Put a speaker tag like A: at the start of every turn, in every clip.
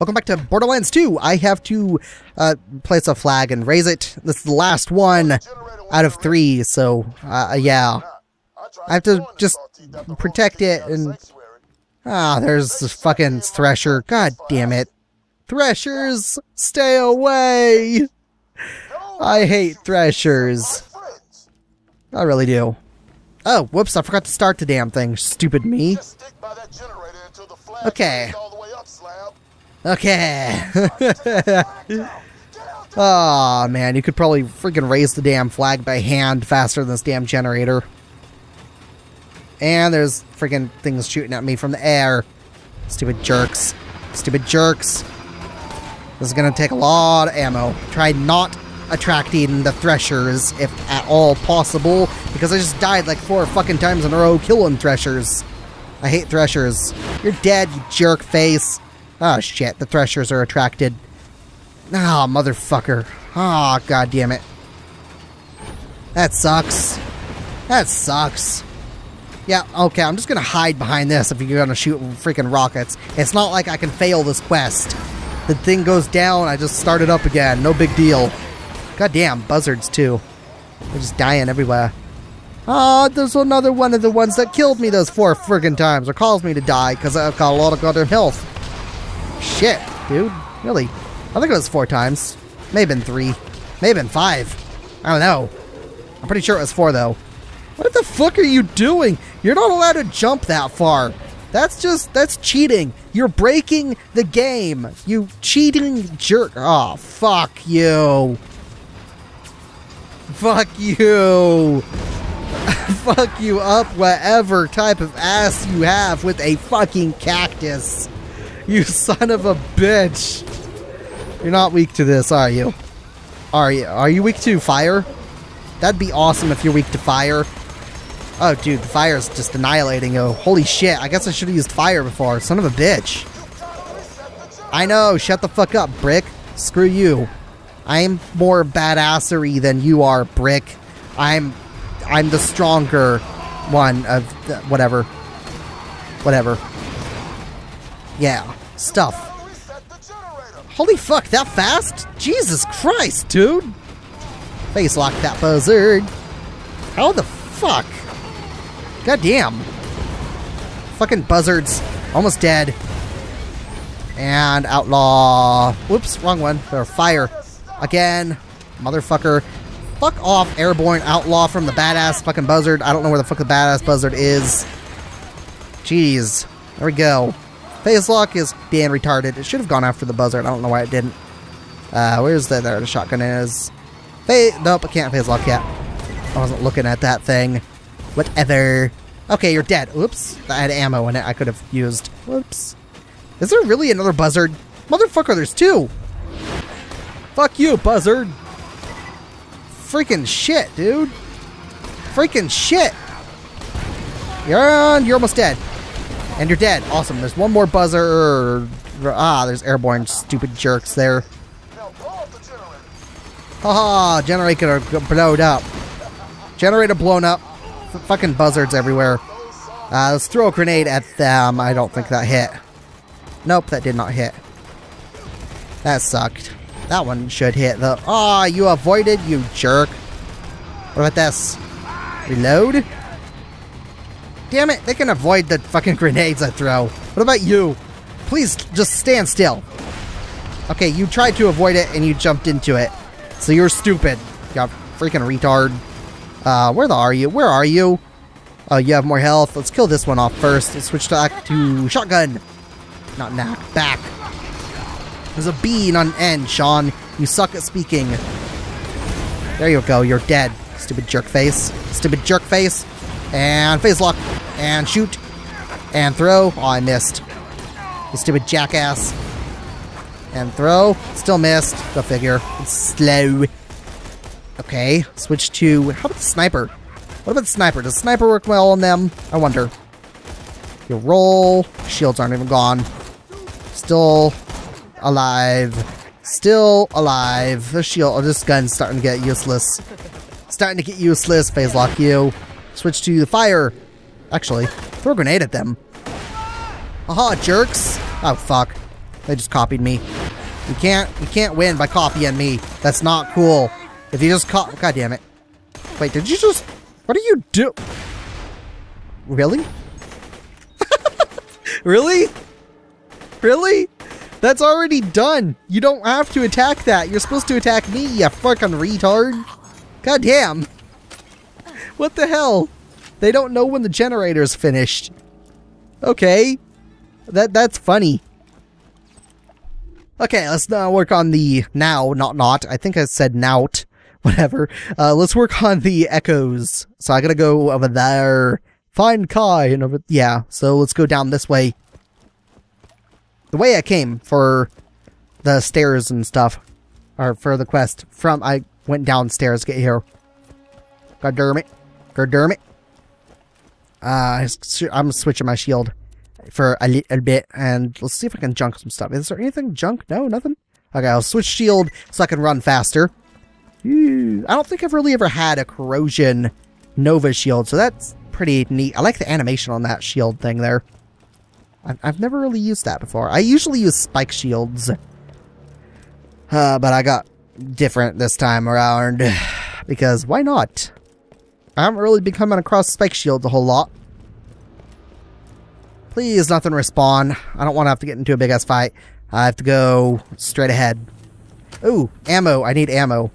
A: Welcome back to Borderlands 2. I have to uh, place a flag and raise it. This is the last one out of three, so uh, yeah. I have to just protect it and... Ah, there's fucking Thresher. God damn it. Threshers, stay away! I hate Threshers. I really do. Oh, whoops, I forgot to start the damn thing. Stupid me. Okay. Okay. oh man, you could probably freaking raise the damn flag by hand faster than this damn generator. And there's freaking things shooting at me from the air. Stupid jerks. Stupid jerks. This is gonna take a lot of ammo. Try not attracting the threshers if at all possible, because I just died like four fucking times in a row killing threshers. I hate threshers. You're dead, you jerk face. Oh shit, the threshers are attracted. Ah, oh, motherfucker. Ah, oh, god damn it. That sucks. That sucks. Yeah, okay, I'm just gonna hide behind this if you're gonna shoot freaking rockets. It's not like I can fail this quest. The thing goes down, I just start it up again. No big deal. God damn, buzzards too. They're just dying everywhere. Ah, oh, there's another one of the ones that killed me those four friggin' times, or caused me to die, because I've got a lot of goddamn health. Shit, dude. Really? I think it was four times. May have been three. May have been five. I don't know. I'm pretty sure it was four, though. What the fuck are you doing? You're not allowed to jump that far. That's just, that's cheating. You're breaking the game. You cheating jerk. Oh, fuck you. Fuck you. fuck you up whatever type of ass you have with a fucking cactus. You son of a bitch. You're not weak to this, are you? Are you? Are you weak to fire? That'd be awesome if you're weak to fire. Oh, dude, the fire's just annihilating you. Holy shit, I guess I should have used fire before. Son of a bitch. I know, shut the fuck up, Brick. Screw you. I'm more badassery than you are, Brick. I'm I'm the stronger one of the, whatever. Whatever. Yeah, stuff. Holy fuck, that fast? Jesus Christ, dude! Phase lock that buzzard. How the fuck? God damn. Fucking buzzards. Almost dead. And outlaw. Whoops, wrong one. They're fire. Again. Motherfucker. Fuck off, airborne outlaw from the badass fucking buzzard. I don't know where the fuck the badass buzzard is. Jeez. There we go. Phase lock is being retarded. It should have gone after the buzzard. I don't know why it didn't. Uh, where's the there the shotgun is? Phase nope, I can't phase lock yet. I wasn't looking at that thing. Whatever. Okay, you're dead. Oops. I had ammo in it I could have used. Whoops. Is there really another buzzard? Motherfucker, there's two! Fuck you, buzzard! freaking shit, dude. Freaking shit. You're on. You're almost dead. And you're dead. Awesome. There's one more buzzer. Ah, there's airborne stupid jerks there. Haha, generator blown up. Generator blown up. F fucking buzzards everywhere. Uh, let's throw a grenade at them. I don't think that hit. Nope, that did not hit. That sucked. That one should hit the... Ah, oh, you avoided, you jerk. What about this? Reload? Damn it, they can avoid the fucking grenades I throw. What about you? Please, just stand still. Okay, you tried to avoid it and you jumped into it. So you're stupid. You freaking retard. Uh, where the are you? Where are you? Oh, you have more health. Let's kill this one off first. Let's switch back to shotgun. Not knack. Back. There's a B, not an N, Sean. You suck at speaking. There you go, you're dead. Stupid jerk face. Stupid jerk face. And phase lock. And shoot. And throw. Oh, I missed. You stupid jackass. And throw. Still missed. Go figure. It's slow. Okay, switch to... How about the sniper? What about the sniper? Does sniper work well on them? I wonder. You roll. Shields aren't even gone. Still alive. Still alive. The shield. Oh, this gun's starting to get useless. Starting to get useless. Phase lock you. Switch to the fire. Actually, throw a grenade at them. Aha, jerks. Oh, fuck. They just copied me. You can't you can't win by copying me. That's not cool. If you just cop God damn it. Wait, did you just what do you do? Really? really? Really? That's already done. You don't have to attack that. You're supposed to attack me, you fucking retard. God damn. What the hell? They don't know when the generator's finished. Okay. That that's funny. Okay, let's now work on the now, not not. I think I said nout. Whatever. Uh, let's work on the echoes. So I gotta go over there. Find Kai and over. Yeah, so let's go down this way. The way I came for the stairs and stuff. Or for the quest. From. I went downstairs get here. God damn it. Damn. Uh, I'm switching my shield for a little bit, and let's see if I can junk some stuff. Is there anything junk? No, nothing? Okay, I'll switch shield so I can run faster. I don't think I've really ever had a corrosion Nova shield, so that's pretty neat. I like the animation on that shield thing there. I've never really used that before. I usually use spike shields. Uh, but I got different this time around. Because why not? I haven't really been coming across spike shields a whole lot. Please, nothing respawn. I don't want to have to get into a big-ass fight. I have to go straight ahead. Ooh, ammo. I need ammo.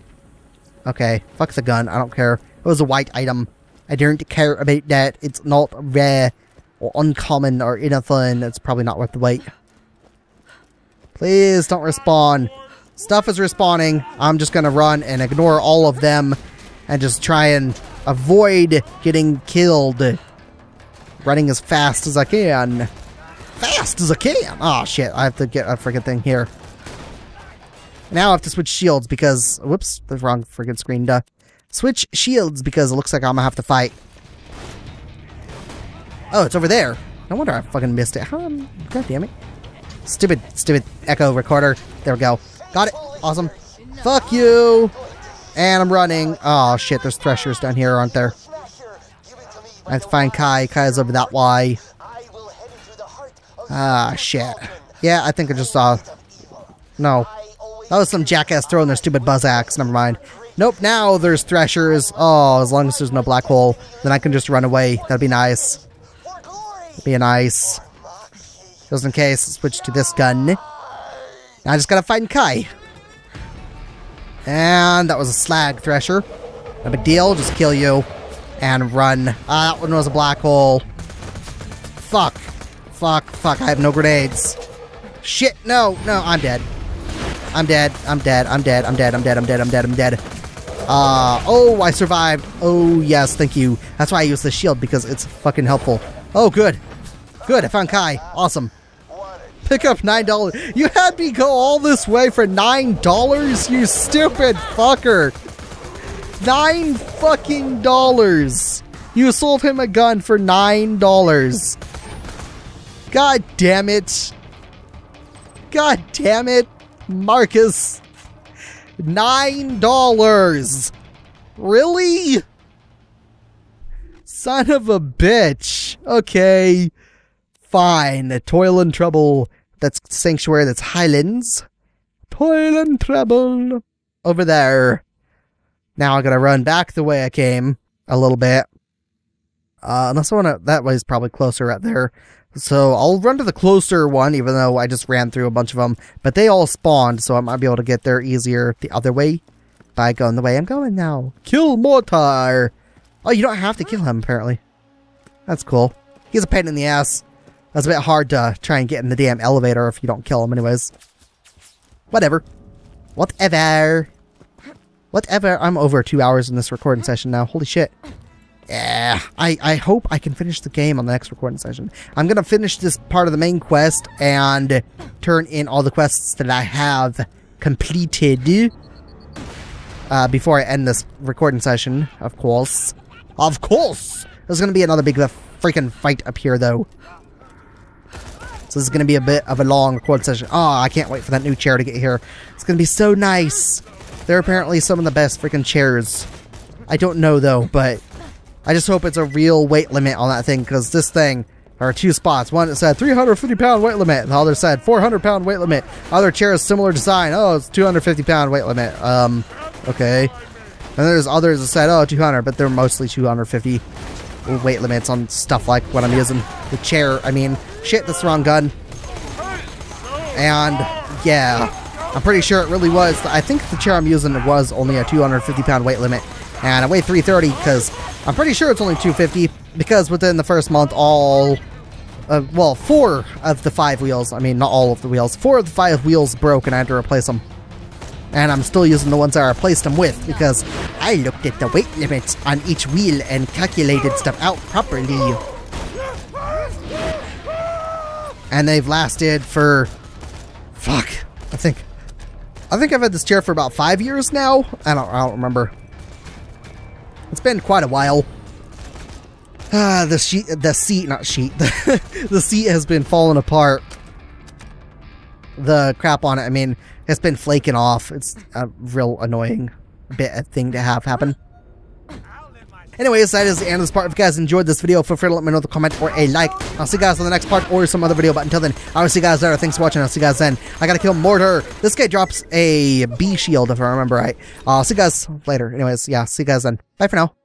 A: Okay, fuck the gun. I don't care. It was a white item. I don't care about that. It's not rare or uncommon or anything. It's probably not worth the wait. Please don't respawn. Stuff is respawning. I'm just gonna run and ignore all of them and just try and avoid getting killed running as fast as I can. Fast as I can! Oh shit, I have to get a freaking thing here. Now I have to switch shields because... Whoops, the wrong freaking screen, duh. Switch shields because it looks like I'm gonna have to fight. Oh, it's over there. No wonder I fucking missed it. Um, How, God damn it. Stupid, stupid echo recorder. There we go. Got it. Awesome. Fuck you! And I'm running. Oh shit, there's threshers down here, aren't there? I have to find Kai. Kai's over that way. Ah, shit. Yeah, I think I just saw... No. That was some jackass throwing their stupid buzz axe. Never mind. Nope, now there's threshers. Oh, as long as there's no black hole, then I can just run away. That'd be nice. That'd be nice. Just in case, switch to this gun. I just gotta find Kai. And that was a slag thresher. No big deal, just kill you and run. Ah, that one was a black hole. Fuck. Fuck, fuck, I have no grenades. Shit, no, no, I'm dead. I'm dead, I'm dead, I'm dead, I'm dead, I'm dead, I'm dead, I'm dead, I'm dead. Uh, oh, I survived. Oh, yes, thank you. That's why I use the shield, because it's fucking helpful. Oh, good. Good, I found Kai. Awesome. Pick up $9. You had me go all this way for $9, you stupid fucker. Nine fucking dollars! You sold him a gun for nine dollars. God damn it. God damn it, Marcus. Nine dollars. Really? Son of a bitch. Okay. Fine. Toil and trouble. That's Sanctuary. That's Highlands. Toil and trouble. Over there. Now I gotta run back the way I came a little bit. Uh, unless I wanna, that way's probably closer right there. So I'll run to the closer one, even though I just ran through a bunch of them. But they all spawned, so I might be able to get there easier the other way by going the way I'm going now. Kill Mortar! Oh, you don't have to kill him, apparently. That's cool. He's a pain in the ass. That's a bit hard to try and get in the damn elevator if you don't kill him anyways. Whatever. Whatever. Whatever. I'm over two hours in this recording session now. Holy shit. Yeah, I, I hope I can finish the game on the next recording session. I'm going to finish this part of the main quest and turn in all the quests that I have completed uh, before I end this recording session, of course. Of course! There's going to be another big freaking fight up here, though. So this is going to be a bit of a long recording session. Oh, I can't wait for that new chair to get here. It's going to be so nice. They're apparently some of the best freaking chairs. I don't know though, but I just hope it's a real weight limit on that thing because this thing There are two spots. One that said 350 pound weight limit. The other said 400 pound weight limit. Other chairs similar design. Oh, it's 250 pound weight limit. Um, okay. And there's others that said, oh, 200, but they're mostly 250 weight limits on stuff like what I'm using. The chair, I mean, shit, that's the wrong gun. And, yeah, I'm pretty sure it really was. I think the chair I'm using was only a 250 pound weight limit. And I weigh 330 because I'm pretty sure it's only 250 because within the first month, all, uh, well, four of the five wheels, I mean, not all of the wheels, four of the five wheels broke and I had to replace them and I'm still using the ones I replaced them with because I looked at the weight limits on each wheel and calculated stuff out properly. And they've lasted for fuck. I think I think I've had this chair for about five years now. I don't I don't remember. It's been quite a while. Ah, the sheet, the seat, not sheet. the seat has been falling apart. The crap on it. I mean, it's been flaking off. It's a real annoying bit thing to have happen. Anyways, that is the end of this part. If you guys enjoyed this video, feel free to let me know in the comment or a like. I'll see you guys on the next part or some other video. But until then, I'll see you guys there. Thanks for watching. I'll see you guys then. I gotta kill Mortar. This guy drops a B shield, if I remember right. I'll see you guys later. Anyways, yeah, see you guys then. Bye for now.